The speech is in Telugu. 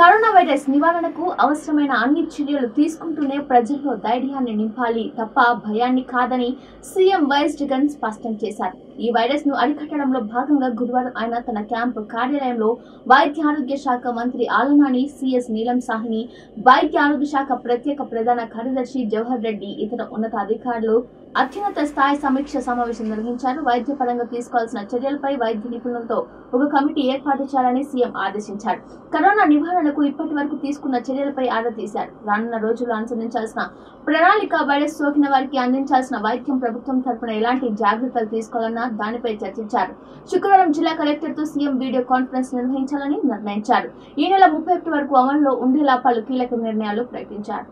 కరోనా వైరస్ నివారణకు అవసరమైన అన్ని చర్యలు తీసుకుంటూనే ప్రజల్లో ధైర్యాన్ని నింపాలి తప్ప భయాన్ని కాదని సీఎం వైఎస్ జగన్ స్పష్టం చేశారు. ఈ వైరస్ను అరికట్టడంలో భాగంగా గురువారం ఆయన తన క్యాంపు కార్యాలయంలో వైద్య ఆరోగ్య శాఖ మంత్రి ఆలనాని సిఎస్ నీలం సాహ్ని వైద్య ఆరోగ్య శాఖ ప్రత్యేక ప్రధాన కార్యదర్శి జవహర్ రెడ్డి ఇతర ఉన్నతాధికారులు అత్యున్నత స్థాయి సమీక్ష సమావేశం నిర్వహించారు. వైద్య పరంగా తీసుకోవాల్సిన చర్యలపై వైద్య నిపుణులతో ఒక కమిటీ ఏర్పాటు చేయాలని సీఎం ఆదేశించారు. కరోనా నివారణకు ఇప్పటి వరకు తీసుకున్న చర్యలపై ఆరా తీశారు. రానున్న రోజుల్లో అనుసరించాల్సిన ప్రణాళిక వైరస్ సోకిన వారికి అందించాల్సిన వైద్యం ప్రభుత్వం తరపున ఎలాంటి జాగ్రత్తలు తీసుకోవాలన్న దానిపై చర్చించారు. శుక్రవారం జిల్లా కలెక్టర్తో సీఎం వీడియో కాన్ఫరెన్స్ నిర్వహించాలని నిర్ణయించారు. ఈ నెల ముప్పై ఒకటి వరకు అమల్లో ఉండేలా పలు కీలక నిర్ణయాలు ప్రకటించారు.